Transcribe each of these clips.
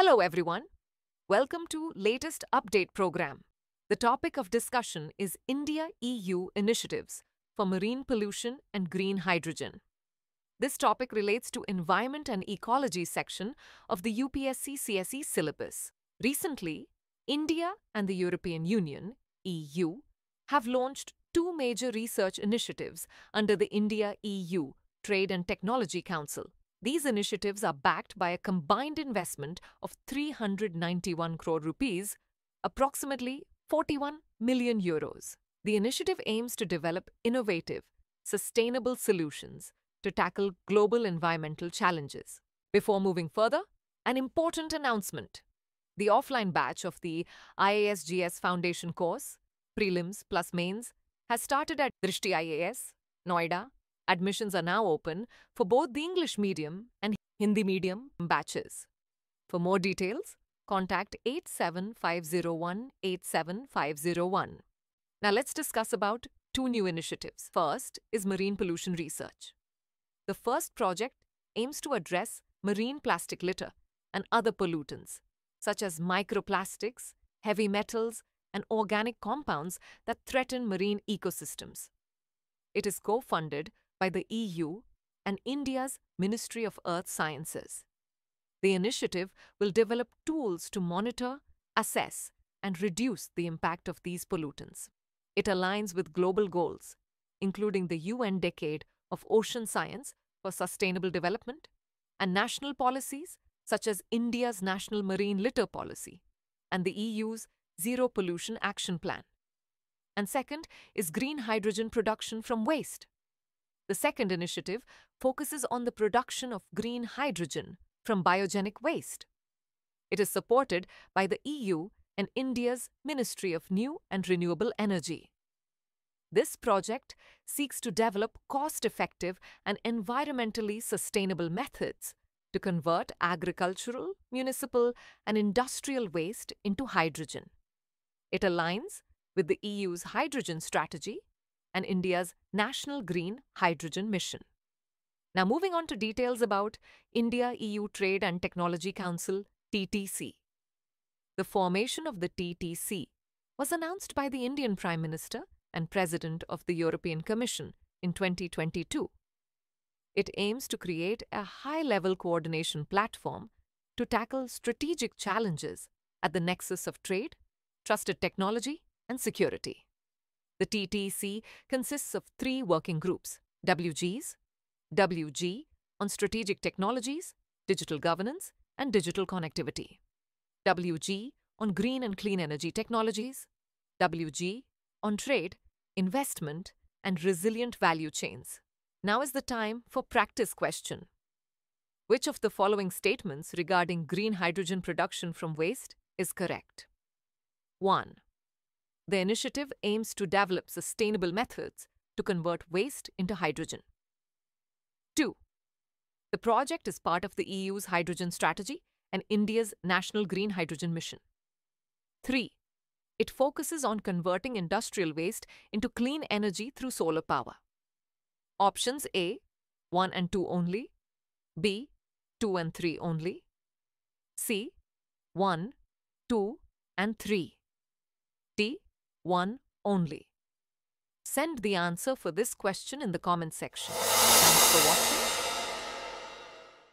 Hello, everyone. Welcome to latest update program. The topic of discussion is India EU initiatives for marine pollution and green hydrogen. This topic relates to environment and ecology section of the UPSC CSE syllabus. Recently, India and the European Union EU have launched two major research initiatives under the India EU Trade and Technology Council. These initiatives are backed by a combined investment of 391 crore rupees, approximately 41 million euros. The initiative aims to develop innovative, sustainable solutions to tackle global environmental challenges. Before moving further, an important announcement. The offline batch of the IASGS Foundation course, Prelims plus Mains, has started at Drishti IAS, Noida. Admissions are now open for both the English medium and Hindi medium batches. For more details, contact 87501 87501. Now let's discuss about two new initiatives. First is marine pollution research. The first project aims to address marine plastic litter and other pollutants, such as microplastics, heavy metals, and organic compounds that threaten marine ecosystems. It is co funded by the EU and India's Ministry of Earth Sciences. The initiative will develop tools to monitor, assess, and reduce the impact of these pollutants. It aligns with global goals, including the UN Decade of Ocean Science for Sustainable Development and national policies such as India's National Marine Litter Policy and the EU's Zero Pollution Action Plan. And second is green hydrogen production from waste. The second initiative focuses on the production of green hydrogen from biogenic waste. It is supported by the EU and India's Ministry of New and Renewable Energy. This project seeks to develop cost effective and environmentally sustainable methods to convert agricultural, municipal, and industrial waste into hydrogen. It aligns with the EU's hydrogen strategy and India's National Green Hydrogen Mission. Now, moving on to details about India EU Trade and Technology Council TTC. The formation of the TTC was announced by the Indian Prime Minister and President of the European Commission in 2022. It aims to create a high level coordination platform to tackle strategic challenges at the nexus of trade, trusted technology, and security. The TTC consists of three working groups WGs, WG on strategic technologies, digital governance, and digital connectivity, WG on green and clean energy technologies, WG on trade, investment, and resilient value chains. Now is the time for practice question. Which of the following statements regarding green hydrogen production from waste is correct? 1. The initiative aims to develop sustainable methods to convert waste into hydrogen. 2. The project is part of the EU's hydrogen strategy and India's National Green Hydrogen Mission. 3. It focuses on converting industrial waste into clean energy through solar power. Options A 1 and 2 only, B 2 and 3 only, C 1, 2 and 3, 1 only. Send the answer for this question in the comment section. Thanks for watching.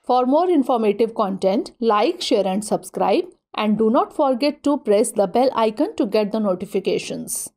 For more informative content, like, share and subscribe and do not forget to press the bell icon to get the notifications.